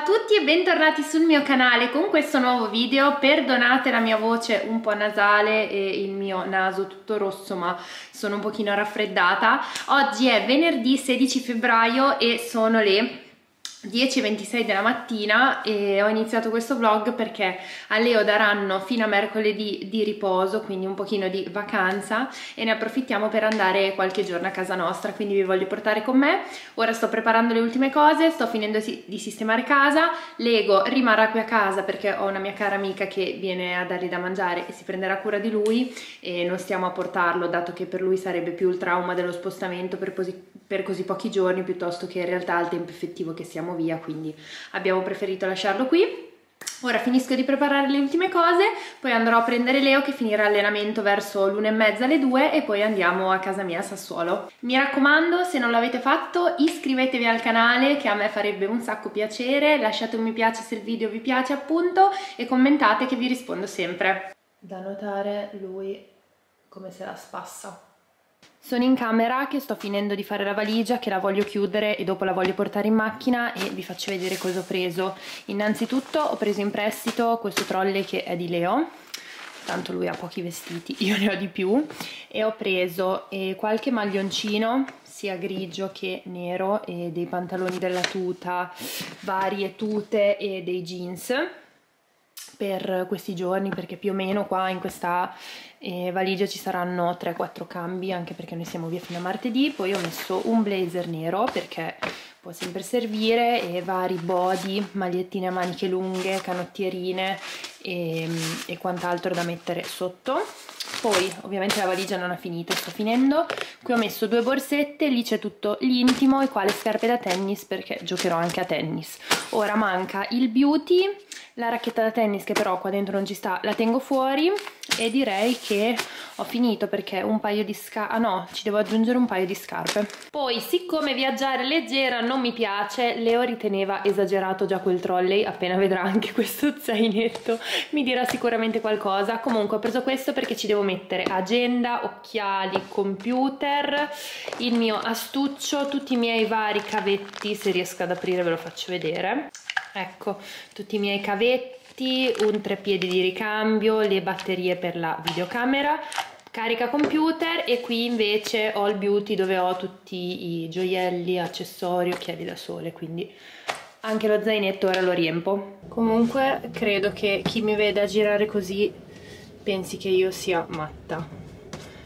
a tutti e bentornati sul mio canale con questo nuovo video, perdonate la mia voce un po' nasale e il mio naso tutto rosso ma sono un pochino raffreddata. Oggi è venerdì 16 febbraio e sono le 10.26 della mattina e ho iniziato questo vlog perché a Leo daranno fino a mercoledì di riposo, quindi un pochino di vacanza e ne approfittiamo per andare qualche giorno a casa nostra, quindi vi voglio portare con me. Ora sto preparando le ultime cose, sto finendo di sistemare casa, Lego rimarrà qui a casa perché ho una mia cara amica che viene a dargli da mangiare e si prenderà cura di lui e non stiamo a portarlo dato che per lui sarebbe più il trauma dello spostamento per, per così pochi giorni piuttosto che in realtà il tempo effettivo che siamo via, quindi abbiamo preferito lasciarlo qui. Ora finisco di preparare le ultime cose, poi andrò a prendere Leo che finirà allenamento verso l'una e mezza alle due e poi andiamo a casa mia a Sassuolo. Mi raccomando, se non l'avete fatto, iscrivetevi al canale che a me farebbe un sacco piacere, lasciate un mi piace se il video vi piace appunto e commentate che vi rispondo sempre. Da notare lui come se la spassa. Sono in camera che sto finendo di fare la valigia, che la voglio chiudere e dopo la voglio portare in macchina e vi faccio vedere cosa ho preso. Innanzitutto ho preso in prestito questo trolley che è di Leo, tanto lui ha pochi vestiti, io ne ho di più, e ho preso eh, qualche maglioncino, sia grigio che nero, e dei pantaloni della tuta, varie tute e dei jeans per questi giorni perché più o meno qua in questa eh, valigia ci saranno 3-4 cambi anche perché noi siamo via fino a martedì. Poi ho messo un blazer nero perché può sempre servire e vari body, magliettine a maniche lunghe, canottierine e, e quant'altro da mettere sotto. Poi ovviamente la valigia non ha finito, sto finendo. Qui ho messo due borsette, lì c'è tutto l'intimo e qua le scarpe da tennis perché giocherò anche a tennis. Ora manca il beauty la racchetta da tennis che però qua dentro non ci sta la tengo fuori e direi che ho finito perché un paio di scarpe ah no ci devo aggiungere un paio di scarpe. Poi siccome viaggiare leggera non mi piace Leo riteneva esagerato già quel trolley appena vedrà anche questo zainetto mi dirà sicuramente qualcosa. Comunque ho preso questo perché ci devo mettere agenda occhiali computer il mio astuccio tutti i miei vari cavetti se riesco ad aprire ve lo faccio vedere ecco tutti i miei cavetti un treppiedi di ricambio le batterie per la videocamera carica computer e qui invece ho il beauty dove ho tutti i gioielli, accessori, occhiali da sole quindi anche lo zainetto ora lo riempo. Comunque credo che chi mi veda girare così pensi che io sia matta.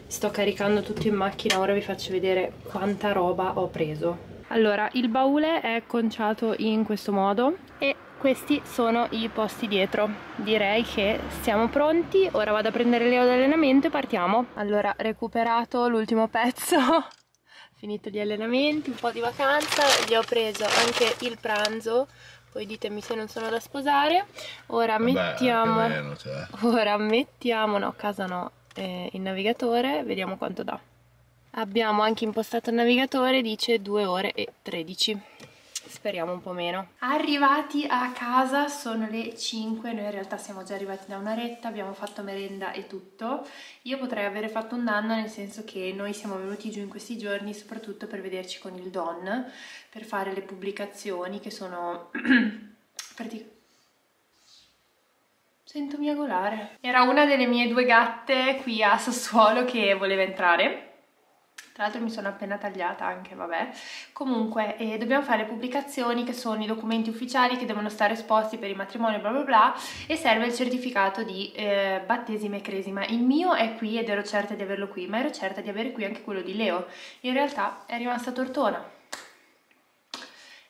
Sto caricando tutto in macchina ora vi faccio vedere quanta roba ho preso. Allora il baule è conciato in questo modo e questi sono i posti dietro. Direi che siamo pronti. Ora vado a prendere Leo d'allenamento e partiamo. Allora recuperato l'ultimo pezzo. Finito gli allenamenti un po' di vacanza. Gli ho preso anche il pranzo. Poi ditemi se non sono da sposare. Ora Vabbè, mettiamo meno, cioè. ora mettiamo no casa no eh, il navigatore. Vediamo quanto dà. Abbiamo anche impostato il navigatore dice 2 ore e 13 speriamo un po' meno. Arrivati a casa sono le 5 noi in realtà siamo già arrivati da un'oretta abbiamo fatto merenda e tutto. Io potrei avere fatto un danno nel senso che noi siamo venuti giù in questi giorni soprattutto per vederci con il Don per fare le pubblicazioni che sono Sento miagolare. Era una delle mie due gatte qui a Sassuolo che voleva entrare tra l'altro mi sono appena tagliata anche, vabbè. Comunque, eh, dobbiamo fare le pubblicazioni che sono i documenti ufficiali che devono stare esposti per i matrimoni, bla bla bla, e serve il certificato di eh, battesima e cresima. Il mio è qui ed ero certa di averlo qui, ma ero certa di avere qui anche quello di Leo. In realtà è rimasta tortona.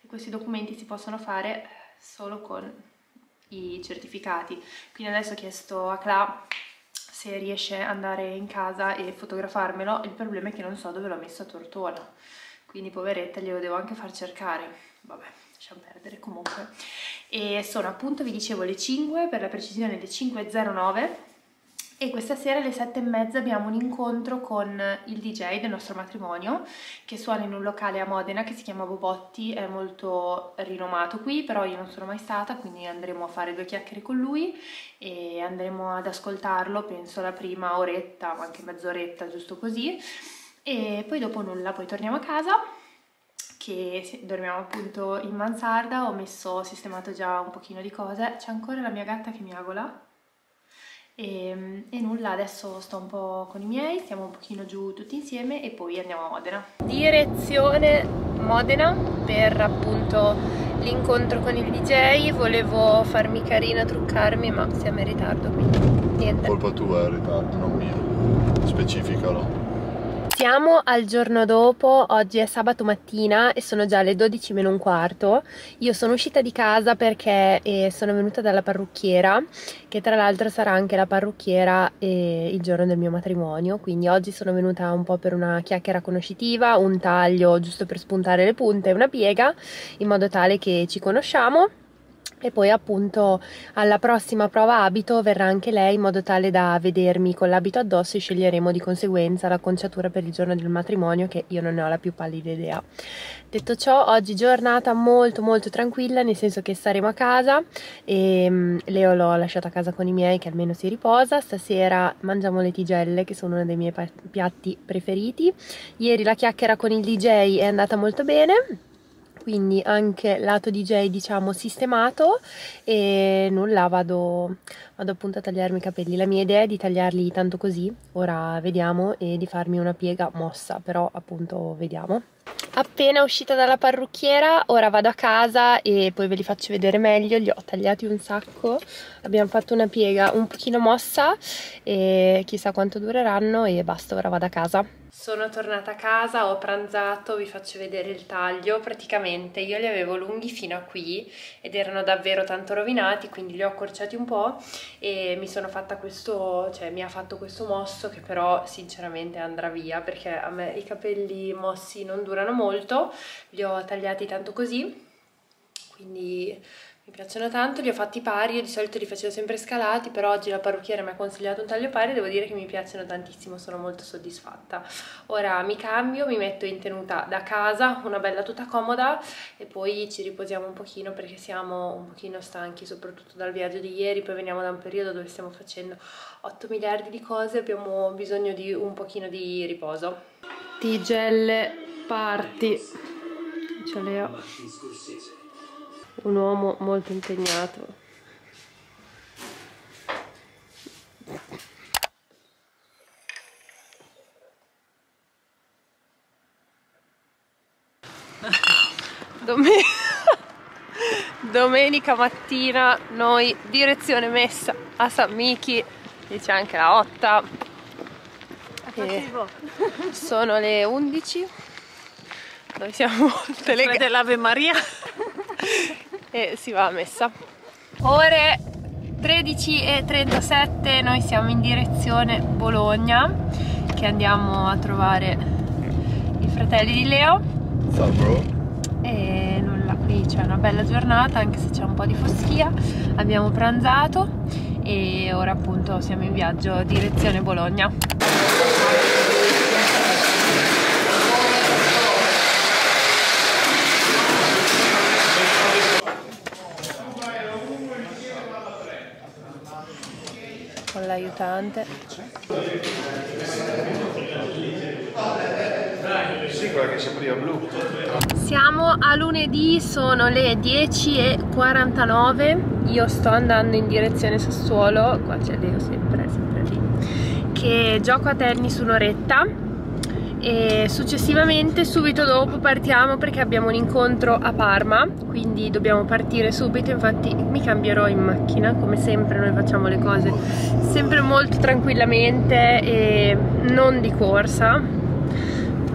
E questi documenti si possono fare solo con i certificati. Quindi adesso ho chiesto a Cla se riesce ad andare in casa e fotografarmelo, il problema è che non so dove l'ho messo a Tortona, quindi poveretta glielo devo anche far cercare, vabbè, lasciamo perdere comunque. E sono appunto, vi dicevo, le 5, per la precisione le 5.09, e questa sera alle sette e mezza abbiamo un incontro con il DJ del nostro matrimonio che suona in un locale a Modena che si chiama Bobotti, è molto rinomato qui però io non sono mai stata quindi andremo a fare due chiacchiere con lui e andremo ad ascoltarlo penso la prima oretta o anche mezz'oretta giusto così. E poi dopo nulla, poi torniamo a casa che dormiamo appunto in mansarda, ho messo, sistemato già un pochino di cose, c'è ancora la mia gatta che mi agola e, e, nulla, adesso sto un po' con i miei, stiamo un pochino giù tutti insieme e poi andiamo a Modena. Direzione Modena per appunto l'incontro con il DJ, volevo farmi carina, truccarmi ma siamo in ritardo quindi niente. Colpa tua è in ritardo, non mia, specificalo. Siamo al giorno dopo, oggi è sabato mattina e sono già le 12 meno un quarto. Io sono uscita di casa perché eh, sono venuta dalla parrucchiera, che tra l'altro sarà anche la parrucchiera eh, il giorno del mio matrimonio, quindi oggi sono venuta un po' per una chiacchiera conoscitiva, un taglio giusto per spuntare le punte una piega, in modo tale che ci conosciamo e poi appunto alla prossima prova abito verrà anche lei in modo tale da vedermi. Con l'abito addosso e sceglieremo di conseguenza la conciatura per il giorno del matrimonio che io non ne ho la più pallida idea. Detto ciò, oggi giornata molto molto tranquilla nel senso che staremo a casa. E um, Leo l'ho lasciato a casa con i miei che almeno si riposa, stasera mangiamo le tigelle che sono uno dei miei piatti preferiti, ieri la chiacchiera con il DJ è andata molto bene quindi anche lato DJ diciamo sistemato e nulla vado, vado appunto a tagliarmi i capelli. La mia idea è di tagliarli tanto così ora vediamo e di farmi una piega mossa però appunto vediamo. Appena uscita dalla parrucchiera ora vado a casa e poi ve li faccio vedere meglio li ho tagliati un sacco. Abbiamo fatto una piega un pochino mossa e chissà quanto dureranno e basta ora vado a casa sono tornata a casa, ho pranzato, vi faccio vedere il taglio. Praticamente io li avevo lunghi fino a qui ed erano davvero tanto rovinati, quindi li ho accorciati un po' e mi sono fatta questo, cioè mi ha fatto questo mosso che però sinceramente andrà via perché a me i capelli mossi non durano molto, li ho tagliati tanto così, quindi mi piacciono tanto, li ho fatti pari, io di solito li facevo sempre scalati, però oggi la parrucchiera mi ha consigliato un taglio pari e devo dire che mi piacciono tantissimo, sono molto soddisfatta. Ora mi cambio, mi metto in tenuta da casa, una bella tuta comoda e poi ci riposiamo un pochino perché siamo un pochino stanchi, soprattutto dal viaggio di ieri, poi veniamo da un periodo dove stiamo facendo 8 miliardi di cose, abbiamo bisogno di un pochino di riposo. Tigelle party, ce le ho un uomo molto impegnato. Domenica, domenica mattina noi direzione messa a San Michi, lì c'è anche la Otta. sono le 11 noi siamo telegramma dell'Ave Maria e si va a messa. Ore 13.37, noi siamo in direzione Bologna, che andiamo a trovare i fratelli di Leo. Ciao bro. E nulla, qui c'è una bella giornata, anche se c'è un po' di foschia. Abbiamo pranzato e ora appunto siamo in viaggio direzione Bologna. L'aiutante. Siamo a lunedì, sono le 10.49, io sto andando in direzione Sassuolo, qua c'è Leo sempre, sempre lì, che gioco a tennis un'oretta e successivamente subito dopo partiamo perché abbiamo un incontro a Parma. Quindi dobbiamo partire subito. Infatti mi cambierò in macchina. Come sempre noi facciamo le cose sempre molto tranquillamente e non di corsa.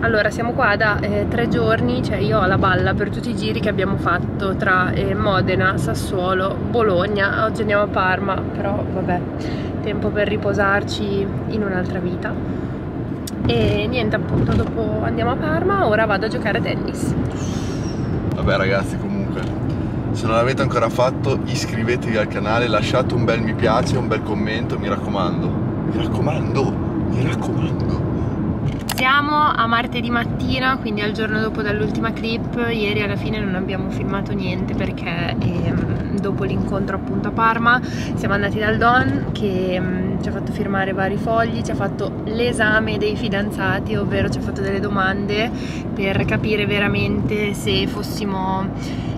Allora siamo qua da eh, tre giorni. Cioè io ho la balla per tutti i giri che abbiamo fatto tra eh, Modena, Sassuolo, Bologna. Oggi andiamo a Parma però vabbè tempo per riposarci in un'altra vita e niente appunto dopo andiamo a Parma ora vado a giocare a tennis vabbè ragazzi comunque se non l'avete ancora fatto iscrivetevi al canale lasciate un bel mi piace un bel commento mi raccomando mi raccomando mi raccomando Siamo a martedì mattina, quindi al giorno dopo dall'ultima clip. Ieri alla fine non abbiamo filmato niente perché ehm, dopo l'incontro appunto a Parma siamo andati dal Don che ehm, ci ha fatto firmare vari fogli, ci ha fatto l'esame dei fidanzati, ovvero ci ha fatto delle domande per capire veramente se fossimo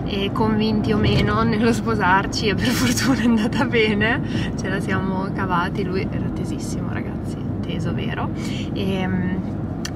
eh, convinti o meno nello sposarci e per fortuna è andata bene, ce la siamo cavati, lui era tesissimo ragazzi, teso vero. E, ehm,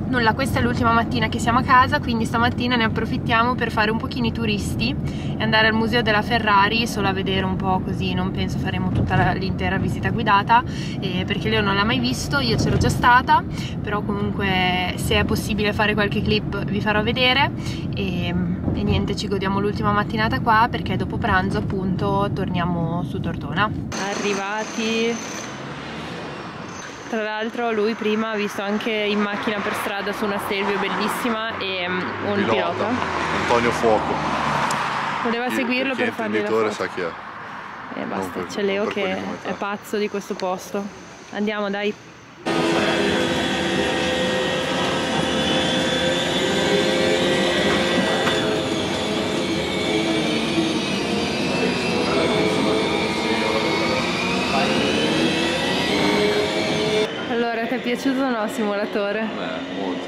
Nulla, questa è l'ultima mattina che siamo a casa, quindi stamattina ne approfittiamo per fare un pochino i turisti e andare al museo della Ferrari solo a vedere un po' così, non penso faremo tutta l'intera visita guidata eh, perché Leo non l'ha mai visto, io c'ero già stata, però comunque se è possibile fare qualche clip vi farò vedere e, e niente, ci godiamo l'ultima mattinata qua perché dopo pranzo appunto torniamo su Tortona. Arrivati tra l'altro lui prima ha visto anche in macchina per strada su una Stelvio bellissima e um, un pilota. pilota. Antonio Fuoco. Voleva seguirlo per fargli la foto. sa chi è. E basta, c'è Leo che è pazzo di questo posto. Andiamo dai. Piaciuto o no il simulatore? Eh, molto.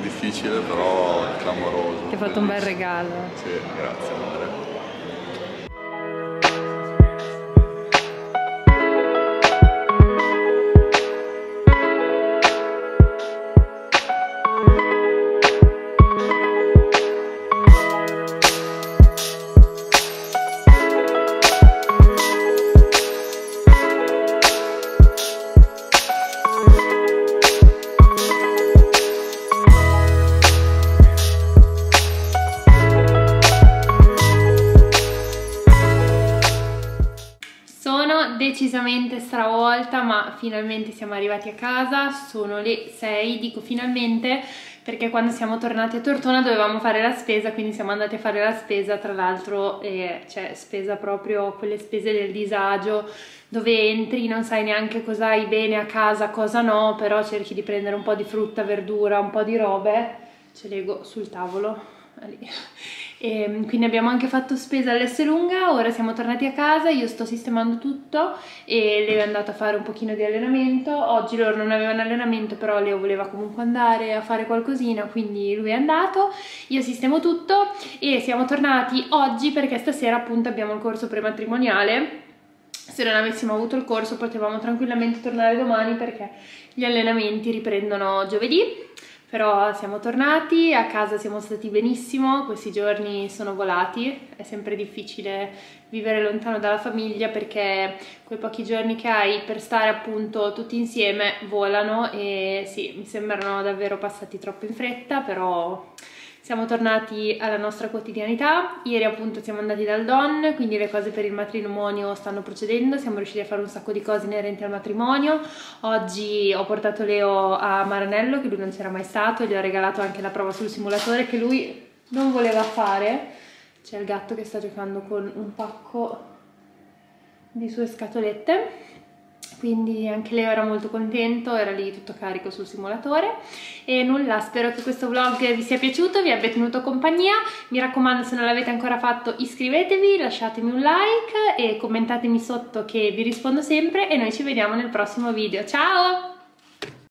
Difficile però clamoroso. Ti ha fatto un bel regalo. Sì, grazie Andrea. Stravolta ma finalmente siamo arrivati a casa, sono le 6, dico finalmente perché quando siamo tornati a Tortona dovevamo fare la spesa, quindi siamo andati a fare la spesa, tra l'altro eh, cioè spesa proprio quelle spese del disagio dove entri, non sai neanche cosa hai bene a casa, cosa no, però cerchi di prendere un po' di frutta, verdura, un po' di robe, ce leggo sul tavolo. e ehm, quindi abbiamo anche fatto spesa all'Esselunga, ora siamo tornati a casa, io sto sistemando tutto e Leo è andato a fare un pochino di allenamento, oggi loro non avevano allenamento però Leo voleva comunque andare a fare qualcosina quindi lui è andato, io sistemo tutto e siamo tornati oggi perché stasera appunto abbiamo il corso prematrimoniale. Se non avessimo avuto il corso potevamo tranquillamente tornare domani perché gli allenamenti riprendono giovedì però siamo tornati, a casa siamo stati benissimo, questi giorni sono volati, è sempre difficile vivere lontano dalla famiglia perché quei pochi giorni che hai per stare appunto tutti insieme volano e sì, mi sembrano davvero passati troppo in fretta, però siamo tornati alla nostra quotidianità, ieri appunto siamo andati dal Don, quindi le cose per il matrimonio stanno procedendo, siamo riusciti a fare un sacco di cose inerenti al matrimonio, oggi ho portato Leo a Maranello che lui non c'era mai stato gli ho regalato anche la prova sul simulatore che lui non voleva fare, c'è il gatto che sta giocando con un pacco di sue scatolette quindi anche Leo era molto contento, era lì tutto carico sul simulatore. E nulla, spero che questo vlog vi sia piaciuto, vi abbia tenuto compagnia, mi raccomando se non l'avete ancora fatto iscrivetevi, lasciatemi un like e commentatemi sotto che vi rispondo sempre e noi ci vediamo nel prossimo video, ciao!